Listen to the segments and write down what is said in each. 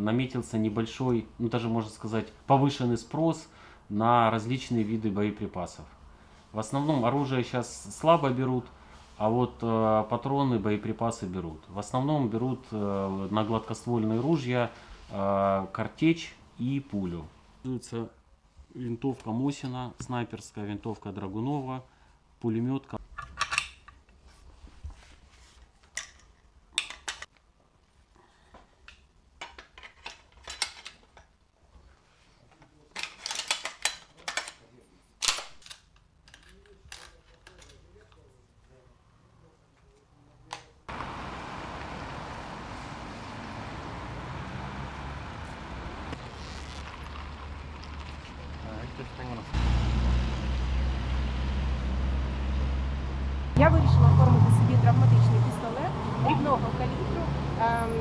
Наметился небольшой, ну даже можно сказать, повышенный спрос на различные виды боеприпасов. В основном оружие сейчас слабо берут, а вот э, патроны, боеприпасы берут. В основном берут э, на гладкоствольные ружья э, картечь и пулю. Винтовка Мосина, снайперская винтовка Драгунова, пулеметка. Я вирішила оформити собі травматичний пістолет дрібного калібру. Ем,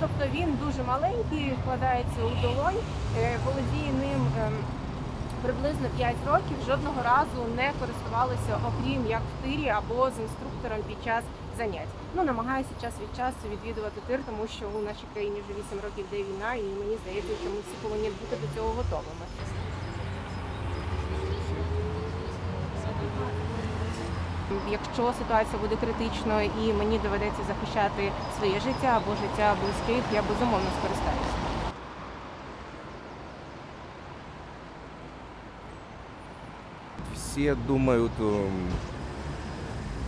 Тобто він дуже маленький, вкладається у долонь, е, володіє ним ем, приблизно 5 років. Жодного разу не користувалася, окрім як в тирі або з інструктором під час занять. Ну намагаюся час від часу відвідувати тир, тому що у нашій країні вже 8 років йде війна, і мені здається, що ми всі повинні бути до цього готовими. Якщо ситуація буде критичною і мені доведеться захищати своє життя або життя близьких, я безумовно скористаюся. Все думают эм,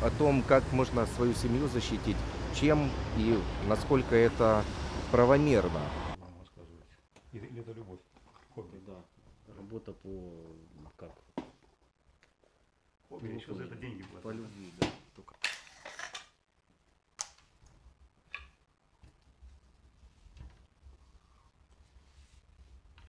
о том, как можно свою семью защитить, чем и насколько это правомерно. вам рассказывать. Или, или это любовь? Хобби. Да, работа по как? Хобби, еще за это деньги платят. По любви, да.